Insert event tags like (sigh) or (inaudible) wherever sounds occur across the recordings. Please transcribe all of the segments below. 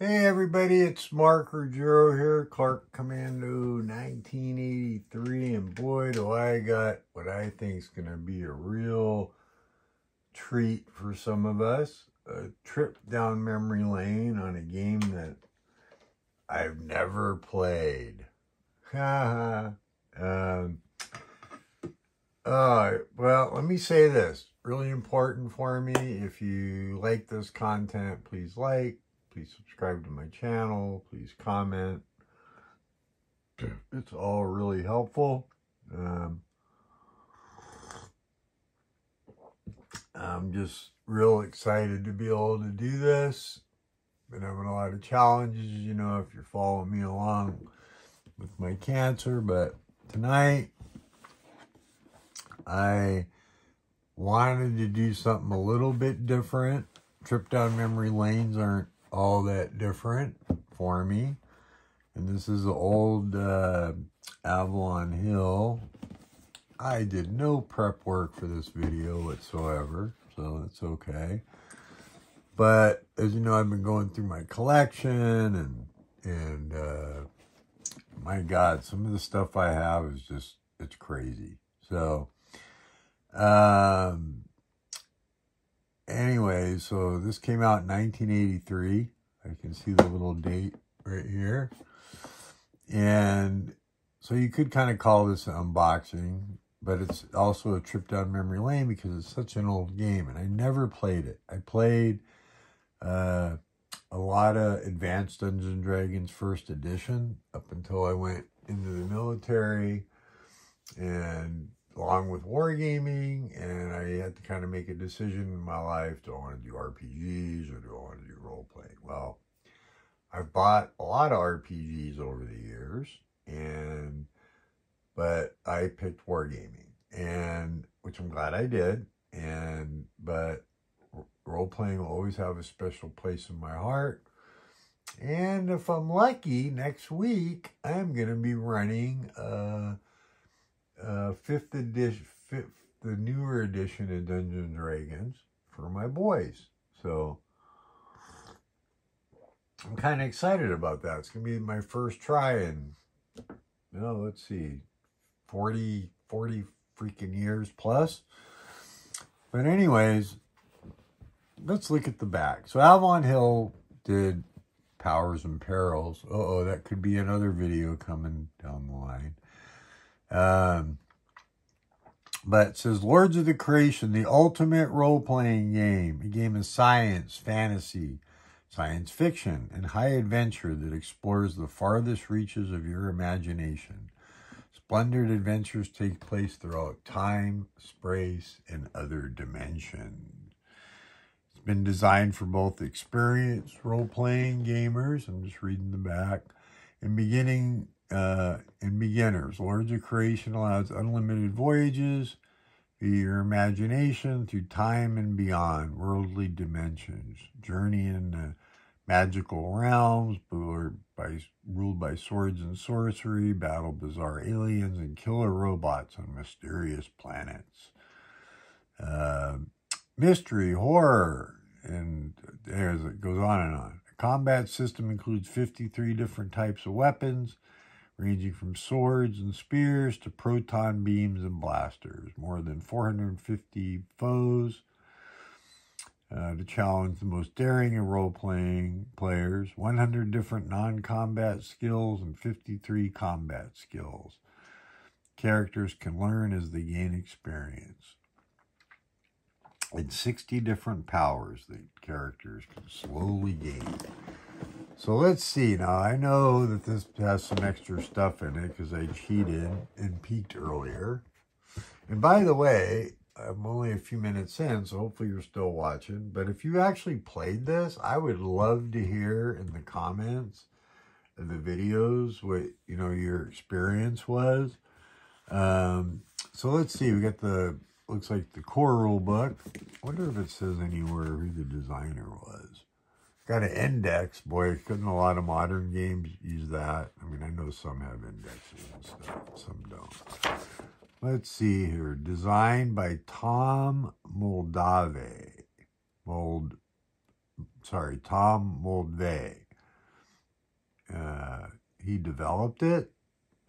Hey everybody, it's Mark Ruggiero here, Clark Commando 1983, and boy do I got what I think is going to be a real treat for some of us. A trip down memory lane on a game that I've never played. um, uh, well, let me say this. Really important for me. If you like this content, please like, Please subscribe to my channel. Please comment. It's all really helpful. Um, I'm just real excited to be able to do this. Been having a lot of challenges, you know, if you're following me along with my cancer. But tonight, I wanted to do something a little bit different. Trip down memory lanes aren't all that different for me. And this is the old uh, Avalon Hill. I did no prep work for this video whatsoever, so that's okay. But as you know, I've been going through my collection and and uh, my God, some of the stuff I have is just it's crazy. So um, anyway, so this came out in 1983. I can see the little date right here. And so you could kind of call this an unboxing, but it's also a trip down memory lane because it's such an old game. And I never played it. I played uh, a lot of Advanced Dungeons & Dragons First Edition up until I went into the military and along with wargaming, and I had to kind of make a decision in my life. Do I want to do RPGs or do I want to do role playing? Well, I've bought a lot of RPGs over the years, and but I picked wargaming, and which I'm glad I did. And but role playing will always have a special place in my heart. And if I'm lucky, next week I'm going to be running uh, uh, fifth edition, fifth, the newer edition of Dungeons and Dragons for my boys. So I'm kind of excited about that. It's going to be my first try in, you know, let's see, 40, 40 freaking years plus. But anyways, let's look at the back. So Avalon Hill did Powers and Perils. Uh oh that could be another video coming down the line. Um, but it says Lords of the Creation, the ultimate role-playing game. A game of science, fantasy, science fiction, and high adventure that explores the farthest reaches of your imagination. Splendid adventures take place throughout time, space, and other dimensions. It's been designed for both experienced role-playing gamers, I'm just reading the back, and beginning uh, and beginners. Of Creation allows unlimited voyages via your imagination through time and beyond, worldly dimensions. Journey in the magical realms, by, ruled by swords and sorcery, battle bizarre aliens and killer robots on mysterious planets. Uh, mystery, horror, and there's it goes on and on. The combat system includes 53 different types of weapons, ranging from swords and spears to proton beams and blasters. More than 450 foes uh, to challenge the most daring and role-playing players. 100 different non-combat skills and 53 combat skills. Characters can learn as they gain experience. And 60 different powers that characters can slowly gain. So let's see. Now, I know that this has some extra stuff in it because I cheated and peeked earlier. And by the way, I'm only a few minutes in, so hopefully you're still watching. But if you actually played this, I would love to hear in the comments of the videos what, you know, your experience was. Um, so let's see. We got the, looks like the core rule book. I wonder if it says anywhere who the designer was. Got an index. Boy, couldn't a lot of modern games use that? I mean, I know some have indexes and stuff. Some don't. Let's see here. Designed by Tom Moldvay. Mold, sorry, Tom Moldvay. uh, he developed it,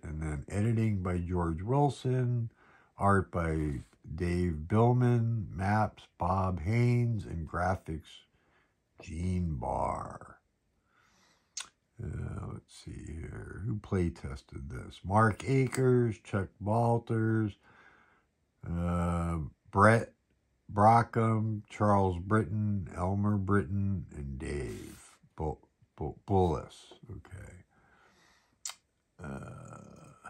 and then editing by George Wilson, art by Dave Billman, maps Bob Haynes, and graphics Gene Barr. Uh, let's see here. Who play tested this? Mark Akers, Chuck Balters, uh, Brett Brockham, Charles Britton, Elmer Britton, and Dave Bull, Bull, Bullis. Okay. Uh,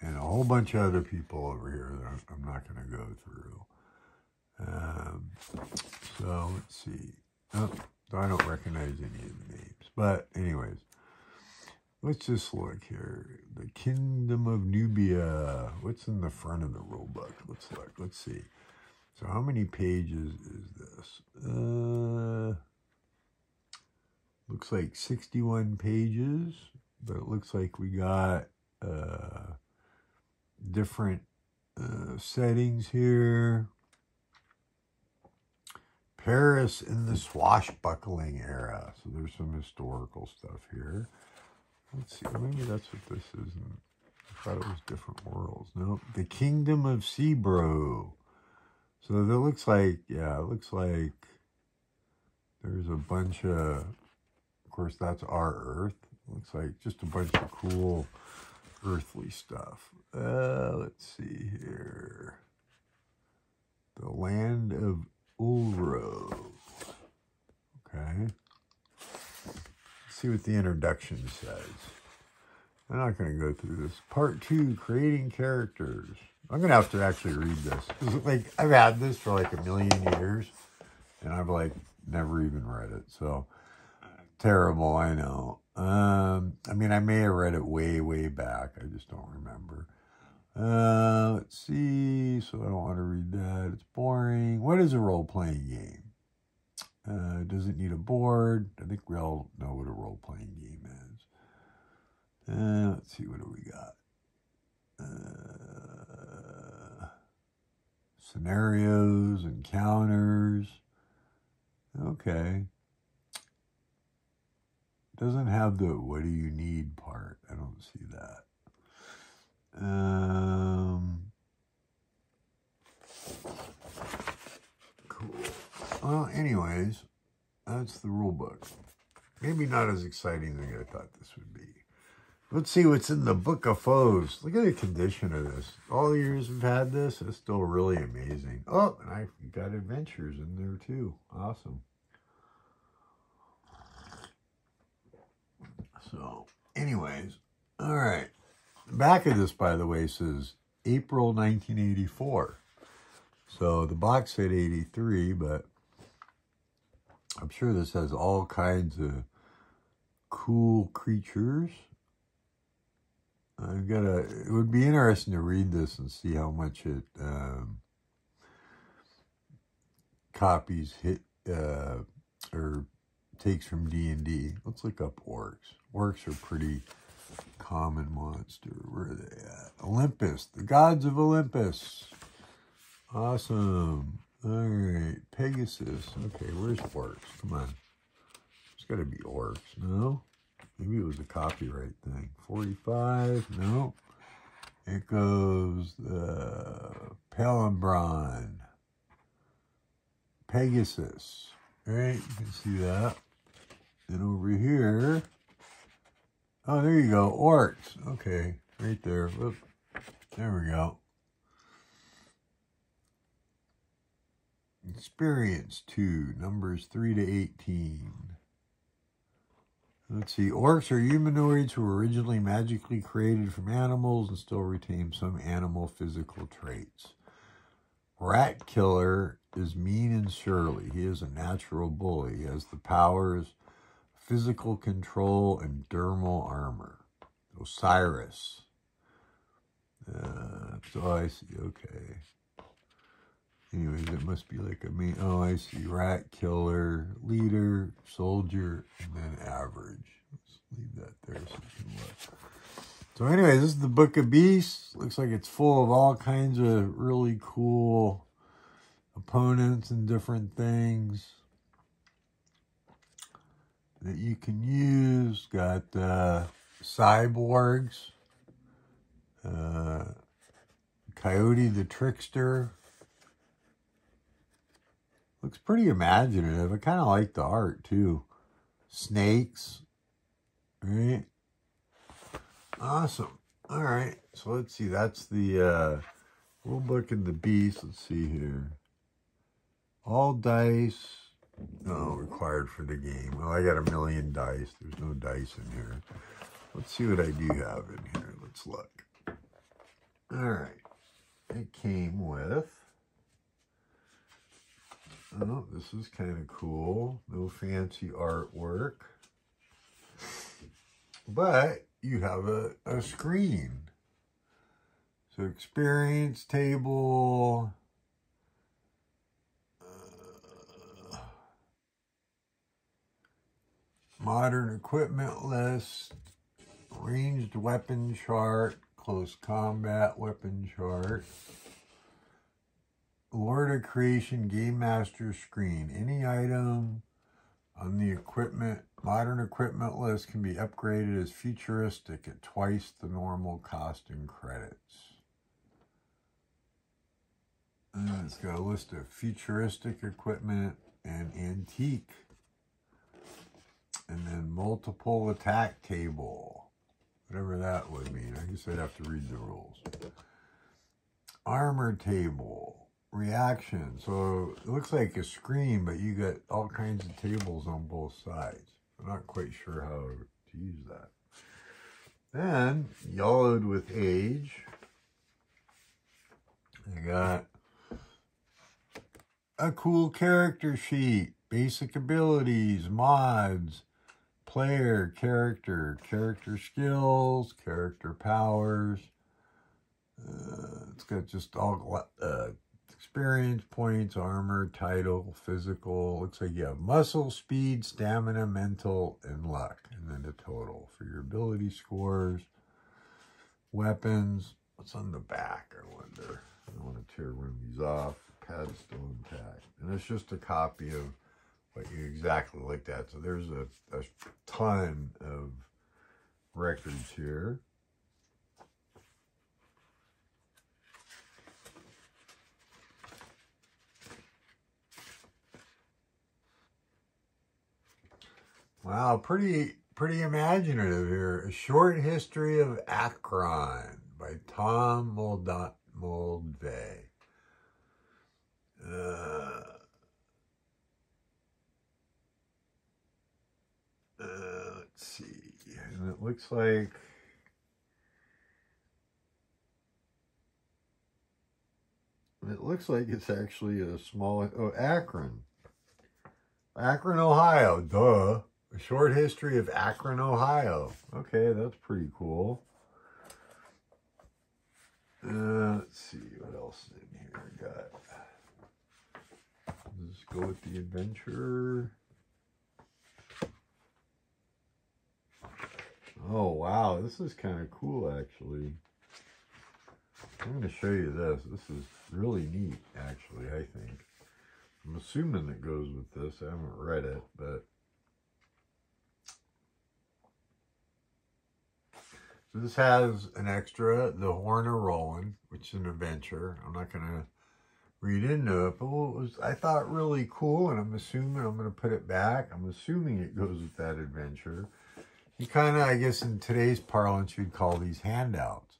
and a whole bunch of other people over here that I'm not going to go through. Um, so let's see. Oh, I don't recognize any of the names. But anyways, let's just look here. The Kingdom of Nubia. What's in the front of the rule book? Let's look. Let's see. So how many pages is this? Uh, looks like 61 pages, but it looks like we got uh, different uh, settings here. Paris in the swashbuckling era. So there's some historical stuff here. Let's see. Maybe that's what this is. I thought it was different worlds. No, the Kingdom of Sebro. So that looks like, yeah, it looks like there's a bunch of, of course, that's our Earth. looks like just a bunch of cool earthly stuff. Uh, let's see here. The land of Okay. Let's see what the introduction says. I'm not going to go through this. Part two, creating characters. I'm going to have to actually read this. Like, I've had this for like a million years, and I've like never even read it. So, terrible, I know. Um, I mean, I may have read it way, way back. I just don't remember. Uh, let's see. So I don't want to read that. It's boring. What is a role-playing game? Uh, does it need a board? I think we all know what a role-playing game is. Uh, let's see. What do we got? Uh, scenarios, encounters. Okay. Doesn't have the what do you need part. I don't see that. Um, cool. Well, anyways, that's the rule book. Maybe not as exciting as I thought this would be. Let's see what's in the Book of Foes. Look at the condition of this. All the years we've had this, it's still really amazing. Oh, and I got adventures in there too. Awesome. So, anyways, all right back of this, by the way, says April 1984. So the box said 83, but I'm sure this has all kinds of cool creatures. I've got a, it would be interesting to read this and see how much it um, copies hit uh, or takes from D&D. Let's look up orcs. Orcs are pretty common monster. Where are they at? Olympus. The gods of Olympus. Awesome. All right. Pegasus. Okay, where's orcs? Come on. It's got to be orcs. No? Maybe it was a copyright thing. 45. No. It goes uh, the Palindrome. Pegasus. All right, you can see that. And over here, Oh, there you go. Orcs. Okay, right there. There we go. Experience 2, numbers 3 to 18. Let's see. Orcs are humanoids who were originally magically created from animals and still retain some animal physical traits. Rat Killer is mean and surly. He is a natural bully. He has the powers physical control, and dermal armor. Osiris. Uh, so I see, okay. Anyways, it must be like a main, oh, I see, rat killer, leader, soldier, and then average. Let's leave that there so you can look. So anyways, this is the Book of Beasts. Looks like it's full of all kinds of really cool opponents and different things. That you can use. Got uh, cyborgs, uh, Coyote the Trickster. Looks pretty imaginative. I kind of like the art too. Snakes, right? Awesome. All right. So let's see. That's the uh, we'll look in the beast. Let's see here. All dice. No, required for the game. Well, I got a million dice. There's no dice in here. Let's see what I do have in here. Let's look. All right. It came with... Oh, this is kind of cool. No fancy artwork. But you have a, a screen. So experience table, modern equipment list, ranged weapon chart, close combat weapon chart, Lord of Creation Game Master screen. Any item on the equipment, modern equipment list can be upgraded as futuristic at twice the normal cost in credits. And it's got a list of futuristic equipment and antique and then multiple attack table. Whatever that would mean. I guess I'd have to read the rules. Armor table. Reaction. So it looks like a screen, but you got all kinds of tables on both sides. I'm not quite sure how to use that. Then, yellowed with age. I got a cool character sheet, basic abilities, mods, player, character, character skills, character powers. Uh, it's got just all uh, experience points, armor, title, physical. Looks like you have muscle, speed, stamina, mental, and luck. And then the total for your ability scores, weapons. What's on the back, I wonder? I want to tear one of these off. Pad's still intact. And it's just a copy of you exactly like that. So there's a, a ton of records here. Wow, pretty pretty imaginative here. A short history of Akron by Tom Moldvay. Uh, Uh, let's see. And it looks like it looks like it's actually a small oh Akron. Akron, Ohio. Duh. A short history of Akron, Ohio. Okay, that's pretty cool. Uh, let's see what else is in here I got. Let's go with the adventure. Oh, wow. This is kind of cool, actually. I'm going to show you this. This is really neat, actually, I think. I'm assuming it goes with this. I haven't read it, but... So this has an extra, the Horn of Roland, which is an adventure. I'm not going to read into it, but what was I thought really cool, and I'm assuming I'm going to put it back. I'm assuming it goes with that adventure. You kind of, I guess in today's parlance, you'd call these handouts.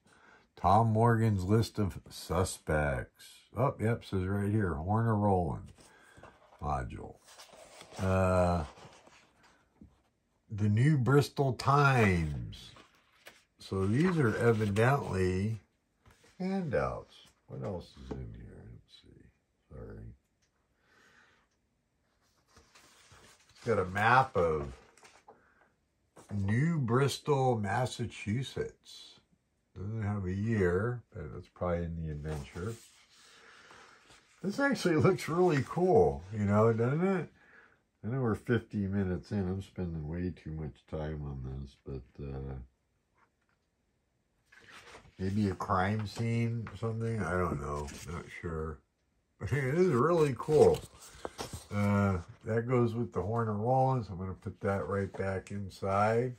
Tom Morgan's list of suspects. Oh, yep, says right here, Horn of Roland module. Uh, the New Bristol Times. So these are evidently handouts. What else is in here? Let's see. Sorry. It's got a map of New Bristol, Massachusetts. Doesn't have a year, but it's probably in the adventure. This actually (laughs) looks really cool, you know, doesn't it? I know we're 50 minutes in. I'm spending way too much time on this, but uh, maybe a crime scene or something. I don't know. Not sure. (laughs) This is really cool. Uh, that goes with the Horner Rollins. I'm going to put that right back inside.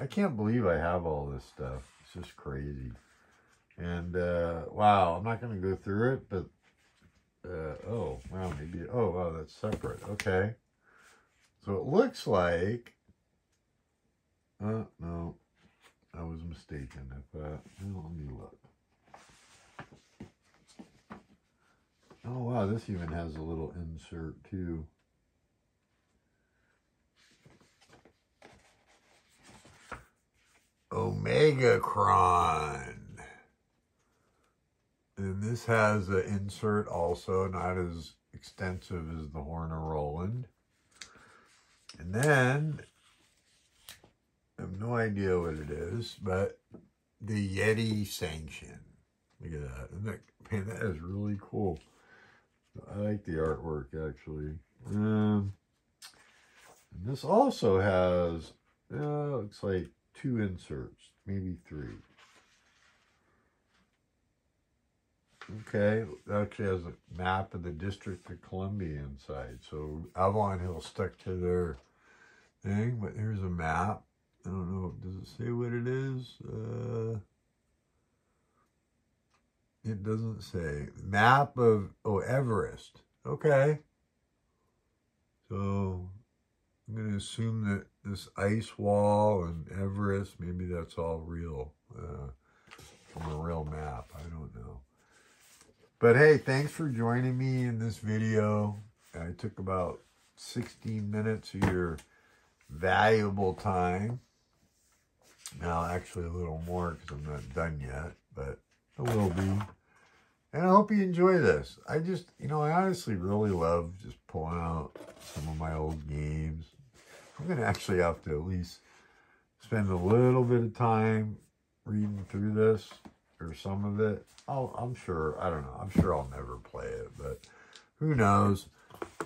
I can't believe I have all this stuff. It's just crazy. And, uh, wow, I'm not going to go through it, but, uh, oh, wow, maybe, oh, wow, that's separate. Okay. So it looks like, uh, no, I was mistaken. I thought, well, let me look. Oh, wow, this even has a little insert, too. Omegakron. And this has an insert also, not as extensive as the Horn of Roland. And then, I have no idea what it is, but the Yeti Sanction. Look at that. Isn't that man, that is really cool. I like the artwork, actually. Um, this also has, uh, looks like two inserts, maybe three. Okay, actually has a map of the District of Columbia inside. So Avalon Hill stuck to their thing, but here's a map. I don't know, does it say what it is? Uh, it doesn't say. Map of, oh, Everest. Okay. So I'm going to assume that this ice wall and Everest, maybe that's all real, uh, from a real map. I don't know. But hey, thanks for joining me in this video. I took about 16 minutes of your valuable time. Now, actually a little more because I'm not done yet, but I will be. And I hope you enjoy this. I just, you know, I honestly really love just pulling out some of my old games. I'm going to actually have to at least spend a little bit of time reading through this or some of it. I'll, I'm sure, I don't know, I'm sure I'll never play it, but who knows.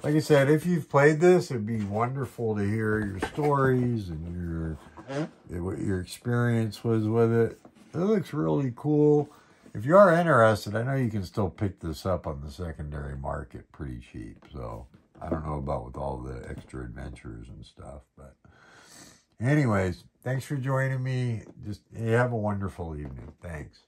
Like I said, if you've played this, it'd be wonderful to hear your stories and your what your experience was with it. It looks really cool. If you are interested, I know you can still pick this up on the secondary market pretty cheap. So I don't know about with all the extra adventures and stuff, but anyways, thanks for joining me. Just have a wonderful evening. Thanks.